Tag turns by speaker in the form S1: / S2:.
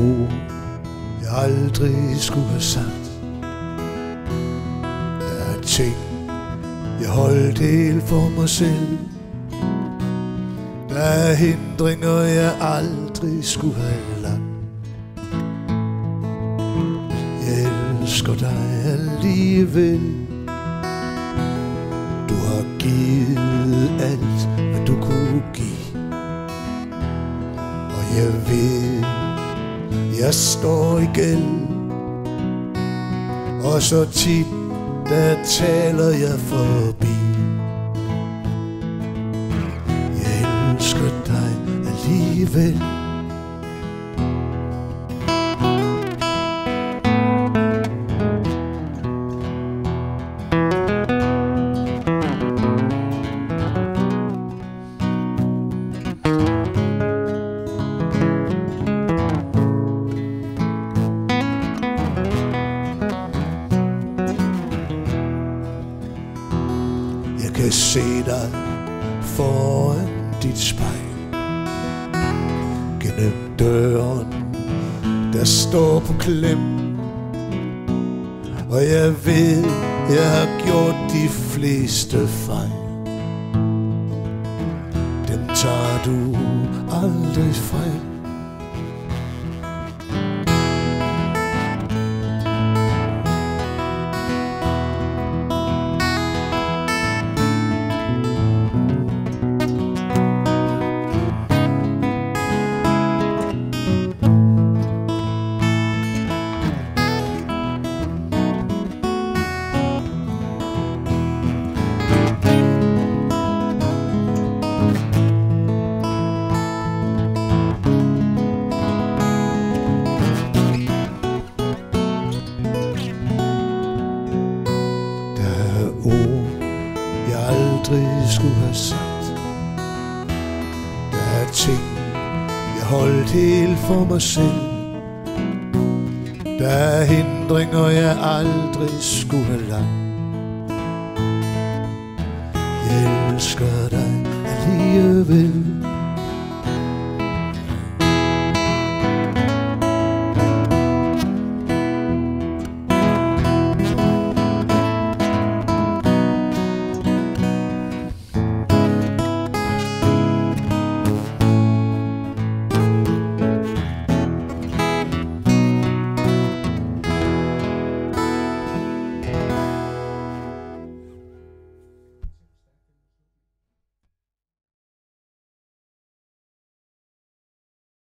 S1: ord, jeg aldrig skulle have sagt. Der er ting, jeg holdt helt for mig selv. Der er hindringer, jeg aldrig skulle have lagt. Jeg elsker dig alligevel. Du har givet alt, hvad du kunne give. Og jeg ved, jeg står igen. Og så tit, der taler jeg forbi. Jeg elsker dig alligevel. Kan se dig foran dit spejl. Gennem døren, der står på klem. Og jeg ved, jeg har gjort de fleste fejl. Dem tager du aldrig fejl. Skulle have sagt. Der er ting, jeg holdt helt for mig selv. Der er hindringer, jeg aldrig skulle have lagt. Jeg elsker dig alligevel.